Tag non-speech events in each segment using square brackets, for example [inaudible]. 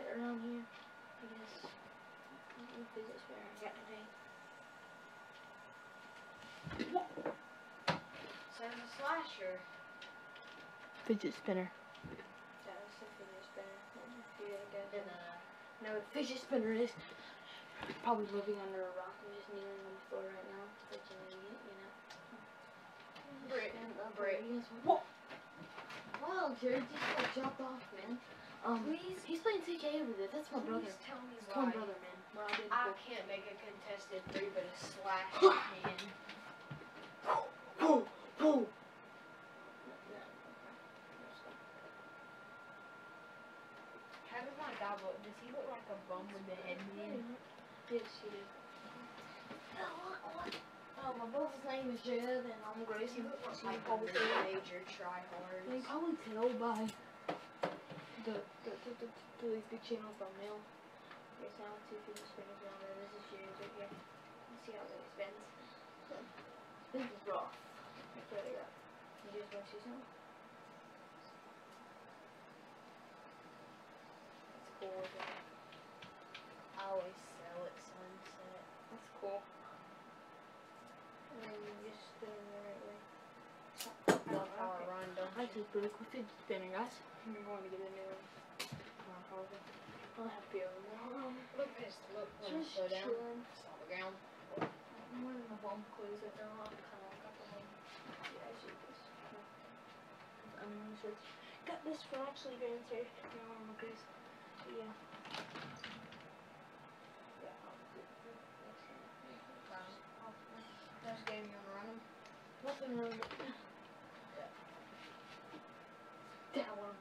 we stay around here. I guess. What fidget spinner I got today? Says a slasher. Fidget spinner. That was a fidget spinner. If you didn't get know what a fidget spinner is. Probably living under a rock. I'm just kneeling on the floor right now. Such an idiot, you know. Brick, Stand up, brick. Whoa! Wow, Jared just like jumped off, man. Um, Please, he's playing 2K over there. That's my brother. please tell me It's why. my brother, man. We're all I can't make a contested three, but a slash can. Boom! Boom! How does my guy look? Does he look like a bum with the head in? Yes, he is. Oh, my brother's name is Jed, and I'm Grace. He looks she like a major tryhard. You can probably tell by the the the, the, the big channel thumbnail. There's now two people spinners around there. This is Jared right here. Let's see how it spins. So, this is rough. That's what I got. You just want to see something? That's cool. I always sell at sunset. That's cool. And then you just spin it right way. Love I run, don't I you? just really quick fidget spinner, guys. I'm going to get a new one. I'll. I'll have to be over there. Look at this. Look, when I Just slow down. chilling. It's on the ground. I'm wearing the bum clothes right now. I'm kind of got the whole. Yeah, I see this. I mean, this is. Got this for actually going to. You know, my clothes. Yeah. Yeah. I'll do it. Next game, you wanna run them? Nothing wrong with that one.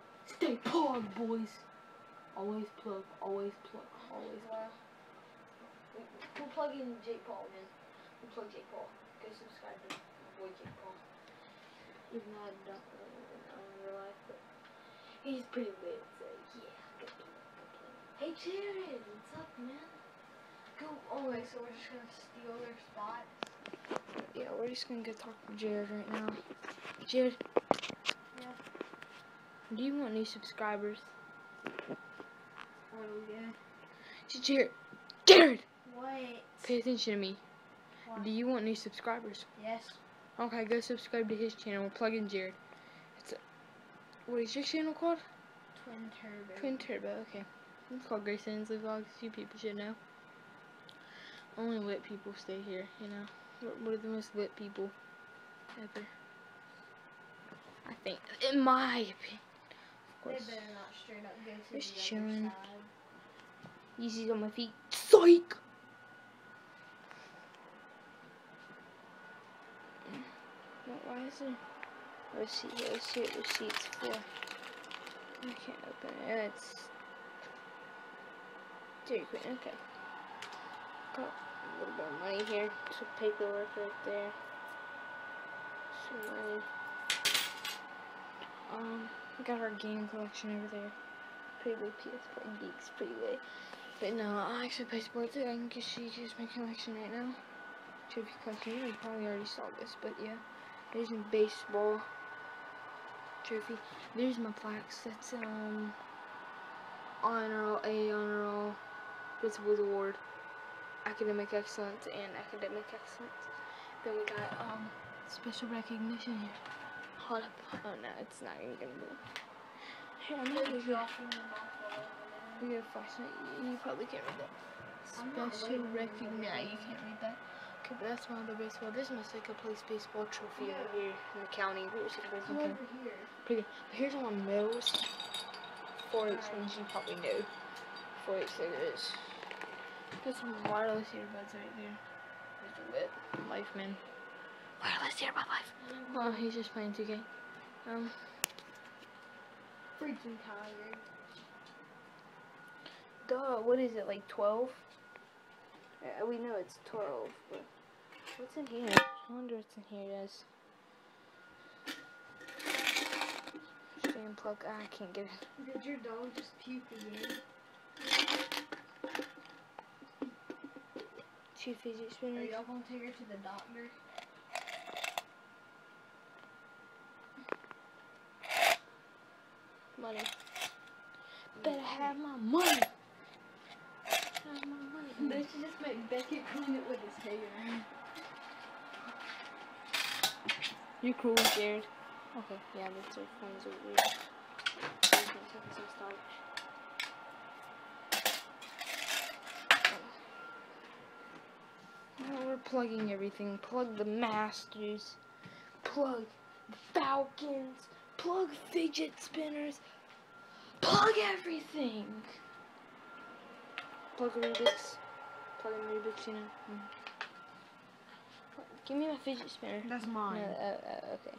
Pog, boys. Always plug, always plug, always plug. We'll plug in Jake Paul, man. We'll plug Jake Paul. Go subscribe to my boy Jake Paul. Even though I don't really know him in real life, but he's pretty lit, so yeah, go play, go play. Hey Jared, what's up, man? Go, oh, Wait, so we're just gonna steal their spots? Yeah, we're just gonna go talk to Jared right now. Jared. Do you want new subscribers? What we get? Jared. Jared! What? Pay attention to me. What? Do you want new subscribers? Yes. Okay, go subscribe to his channel. We'll plug in Jared. It's a, what is your channel called? Twin turbo. Twin Turbo. Okay. It's called Grayson Ensley Vlogs. You people should know. Only lit people stay here, you know. What, what are the most lit people ever? I think, in my opinion. Of They better not straight up go to Just the chilling. other side. Yeezy's on my feet. Psych! What, why is there? Let's see, let's see what the seat's for. I can't open it. It's Dairy Queen, okay. Got a little bit of money here. Some paperwork right there. Some money. Um, we got our game collection over there. Pretty lit PS playing geeks, pretty lit. But no, I actually play sports. I can just see just my collection right now. Trophy collection. You probably already saw this, but yeah. There's my baseball trophy. There's my plaques. That's um honor roll, A honor roll, principal's award, academic excellence, and academic excellence. Then we got um special recognition here. Hold up. Oh no, it's not even gonna move. Here, I'm gonna them off all over there. we have flashlight. You, you probably can't read that. Special recognition. with You can't read that. Okay, but that's my other baseball. This must like a place baseball trophy out here in the county. Where is the over here. Pretty good. But here's my medals. 4-H ones you probably know. 4-H there is. Got some wireless earbuds right there. These are lit. Life, man. Wireless earbud life. Well, he's just playing 2K. Um, Freaking tired. duh, what is it, like 12? Uh, we know it's 12, but what's in here? I wonder what's in here, guys. Stream plug. Ah, I can't get it. Did your dog just puke again? Two fidget Are spinners. y'all gonna take her to the doctor? Money. Better have my money. Have my money. They should just make Beckett clean it with his hair. You're cool, Jared. Okay, yeah, that's our phones over here. Now we're plugging everything. Plug the Masters. Plug the Falcons. Plug fidget spinners. Plug everything. Plug Rubik's. Plug a Rubik's, you know. Mm. Give me my fidget spinner. That's No, mine. uh, uh, okay.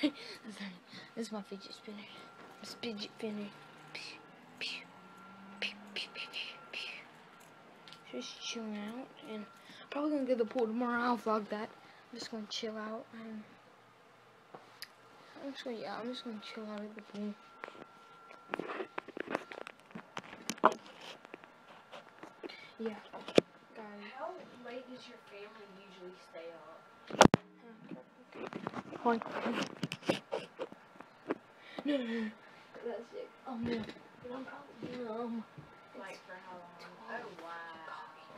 Sorry, [laughs] sorry. This is my fidget spinner. It's fidget spinner. Pew, pew, pew, pew, pew, pew, pew. Just chilling out, and probably gonna get the pool tomorrow. I'll vlog that. I'm just gonna chill out, and I'm just gonna yeah, I'm just gonna chill out at the pool. Yeah, late does your family usually stay up? One. No, no, no. That's it. Oh no. I'm probably um. Like for how long? Oh wow.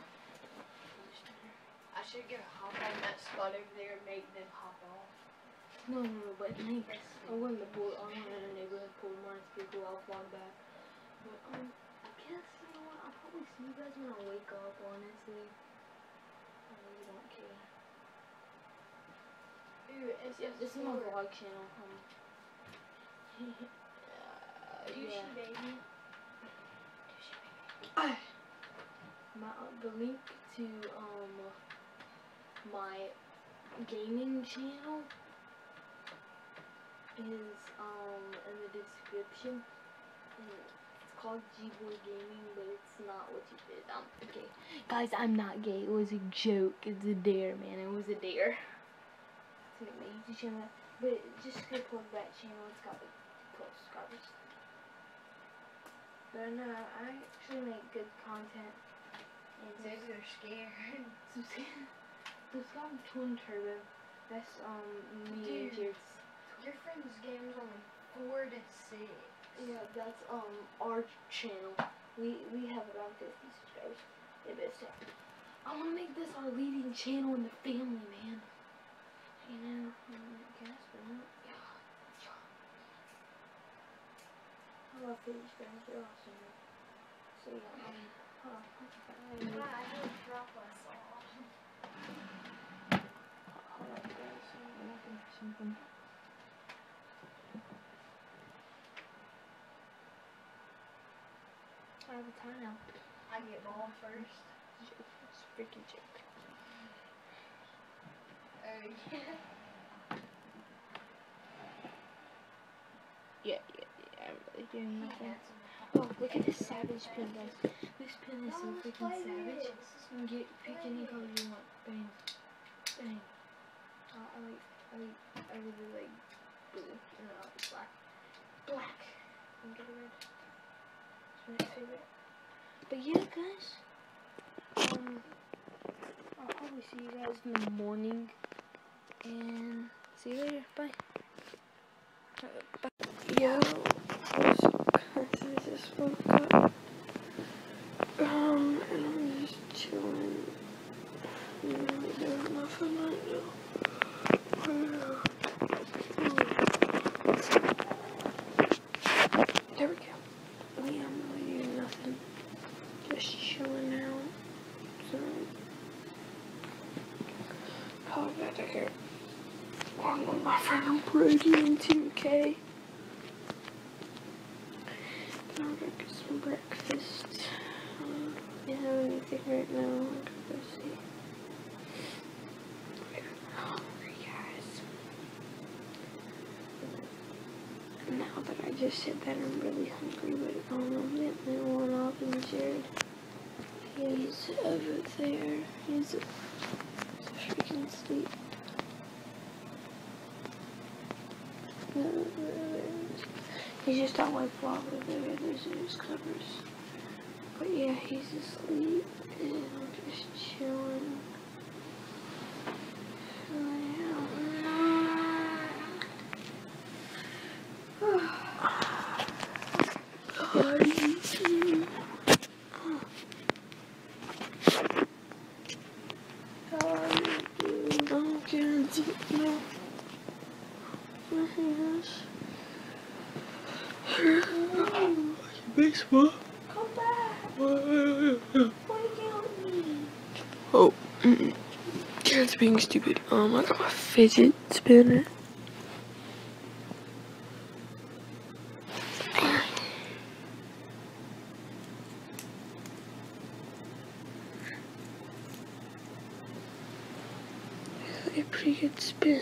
I should get a hop on that spot over there and make them hop off. No, no, no. But like, I in the pool. I in the neighborhood pool tomorrow. It's pretty cool. I'll back. But um, I guess you know what? I'll probably see you guys when I wake up. Honestly, I really don't care. Ooh, it's Yeah, this is my vlog channel. Um. uh, yeah. baby. My, the link to um my gaming channel is um in the description. It's called G Boy Gaming, but it's not what you did. Um, okay, guys, I'm not gay. It was a joke. It's a dare, man. It was a dare. [laughs] To make my YouTube channel, but just go plug that channel. It's got like subscribers. But no, I actually make good content. And Those are scared. subscribe, subscribe to Twin Turbo. That's um me and Dude. Jared's. Your friend's game is only four to six. Yeah, that's um our channel. We we have around 50 subscribers. Yeah, but it's- I want to make this our leading channel in the family, man. You know, I guess, but not. I love fidget spinners. They're awesome. man. So yeah, huh, I need- I didn't drop us off. Alright guys, so I'm looking for something. I have a timeout. I get ball first. It's freaking joke. Yeah. Yeah, yeah, I'm really doing nothing. Oh, look at this savage pin, guys. This pin is so freaking savage. You can get pick any color you want. Bang. Bang. Uh, I like, I like, I really like blue. No, it's black. Black. And get a red. It's my favorite. But yeah, guys. Um, I'll probably see you guys in the morning. And see you later. Bye. Uh, bye. Yo, what's up, guys? I up. Um, and I'm just chilling. I'm really doing nothing. There we go. Yeah, I'm really doing nothing. Just chilling out. So, how about I get along with my friend Brady and 2K? Then I'll go breakfast. Um, you have anything right now? I gotta go see. Hungry, guys. Now that I just said that, I'm really hungry, but um, I'm getting one off in Jared. He's over there. He's, freaking asleep. No, no, He's just on my vlog over there. There's his covers. But yeah, he's asleep and I'm just chilling. So, yeah. It's no. Baseball. Come back. Oh, Why you killing me? mm-mm. Karen's being stupid. Got my fidget spinner. A pretty good spin.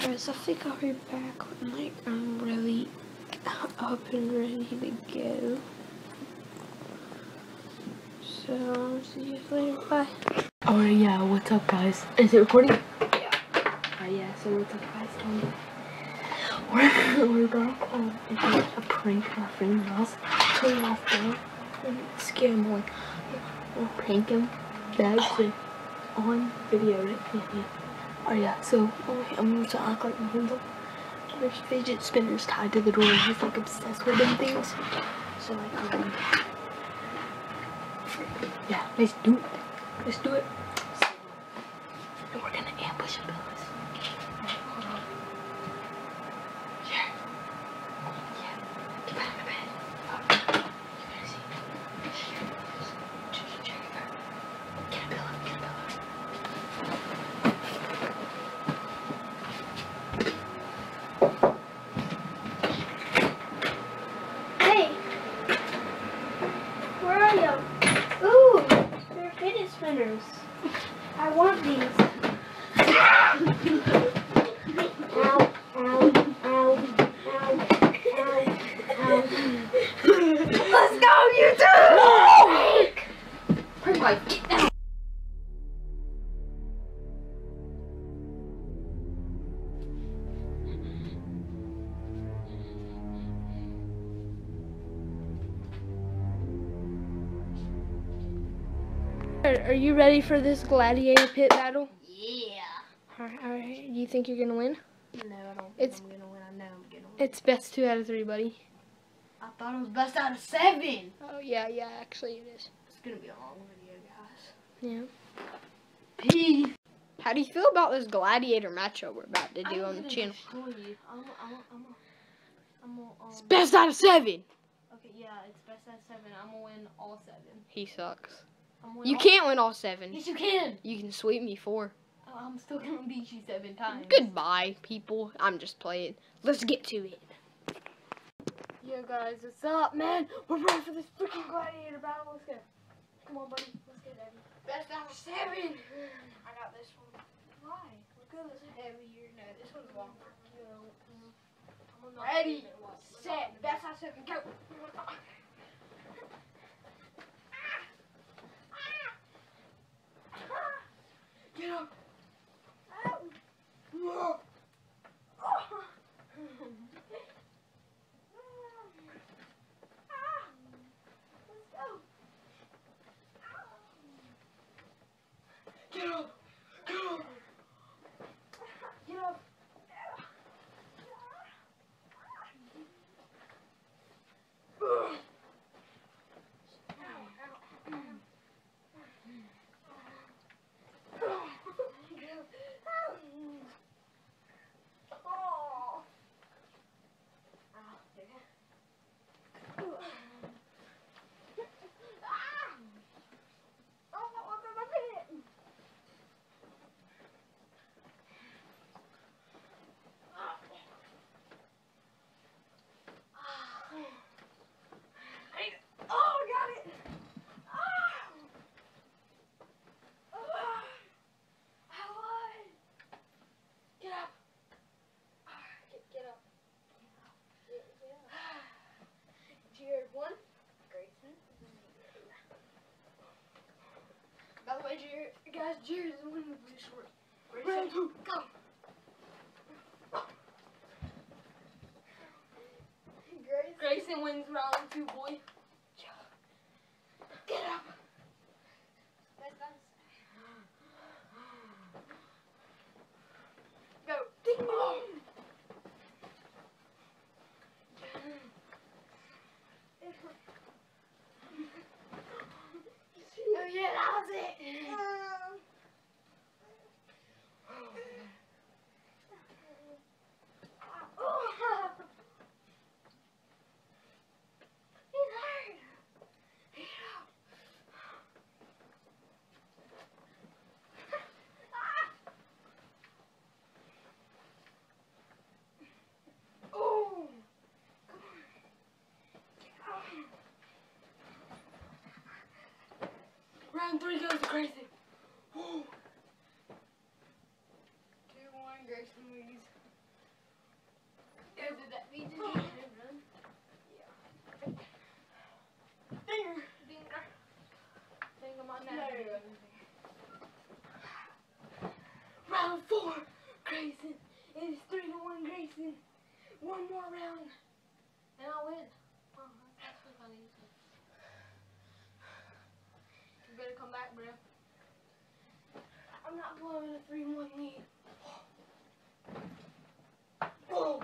Guys, I think I'll be back when like I'm really up and ready to go. So see you later. Bye. Oh yeah, what's up guys? Is it recording? Yeah. Oh yeah, so what's up guys? Um, [laughs] we're, we're back um, did a prank on our friend's house. Turn it off now and scare him like we'll prank him. That's it. On video, right? Yeah, yeah. Oh yeah, so oh, I'm going to act like friend's like there's fidget spinners tied to the door he's like obsessed with them things. So like um, yeah, let's do it. Let's do it. And we're gonna ambush him, ready for this gladiator pit battle? Yeah. Alright, alright. Do you think you're gonna win? No, I don't It's- I'm gonna win. I know I'm gonna win. It's best two out of three, buddy. I thought it was best out of seven. Oh yeah, yeah. Actually, it is. It's gonna be a long video, guys. Yeah. Peace. How do you feel about this gladiator matchup we're about to do on the channel? I'm I'm I'm I'm um, It's best out of seven. Okay, yeah, it's best out of seven. I'm gonna win all seven. He sucks. I'm gonna win You can't win all seven. Yes, you can. You can sweep me four. Oh, I'm still gonna beat you seven times. Goodbye, people. I'm just playing. Let's get to it. Yo, guys, what's up, man? We're ready for this freaking gladiator battle. Let's go. Come on, buddy. Let's go, Daddy. Best out of seven. I got this one. Why? Look at this heavier. No, this one's longer. Ready, set, best out of seven, go. guys, Jared's winning the blue short. Ready, go! Grayson. Grayson wins round two, boy. Get up! Go! Ding dong! Oh. oh yeah, that was it! Please don't crazy. [gasps] Two, one, Grayson Louise. Yeah, did that mean to [gasps] run? Yeah. Finger. Finger. Think I'm on that. Round four, Grayson. It is three to one, Grayson. One more round, and I'll win. better come back, bro. I'm not blowing a 3-1 lead. [gasps] Boom!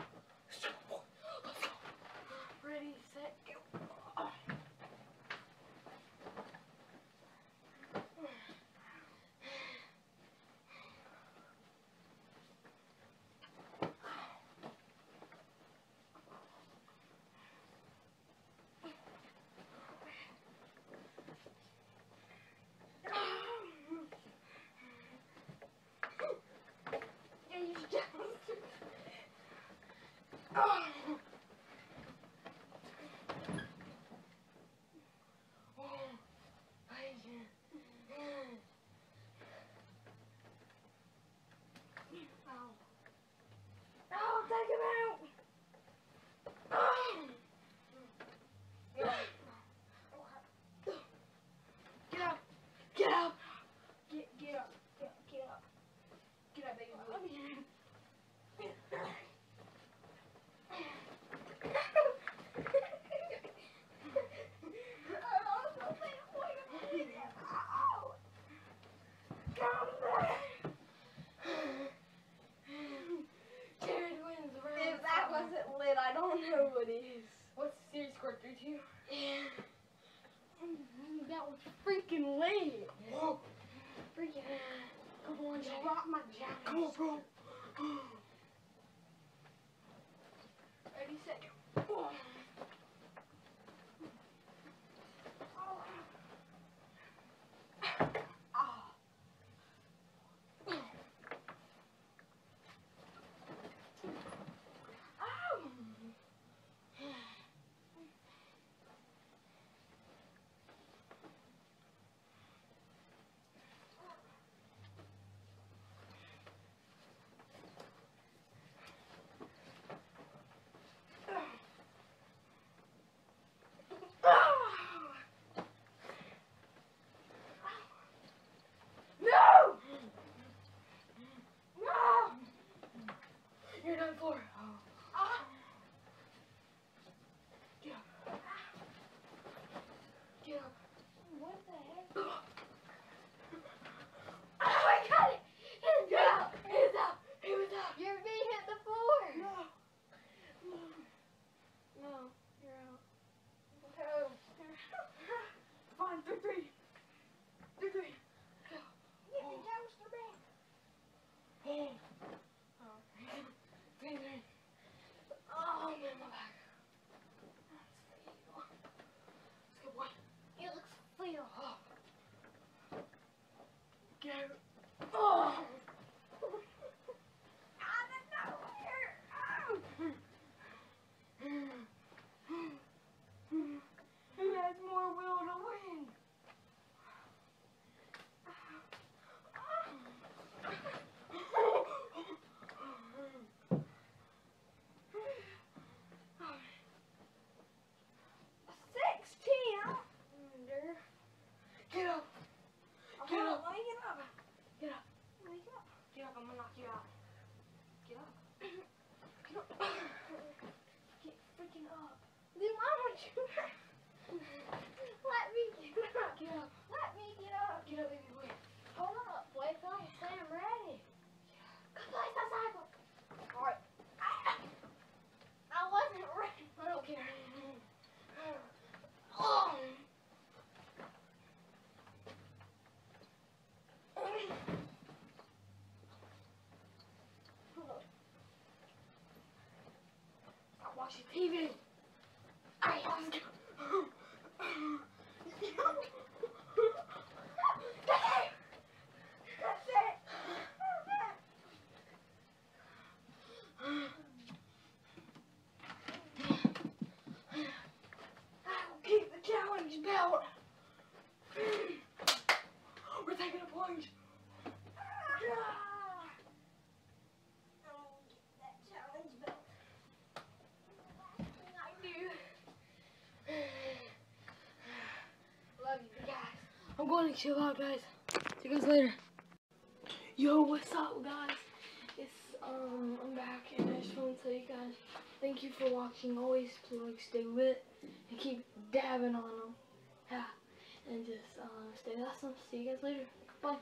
watching TV. I have to. That's it. That's it. I will keep the challenge belt. We're taking a. to chill out, guys. See you guys later. Yo, what's up, guys? It's um, I'm back, and I just want to tell you guys, thank you for watching. Always to like stay lit and keep dabbing on them. Yeah, and just uh, stay awesome. See you guys later. Bye.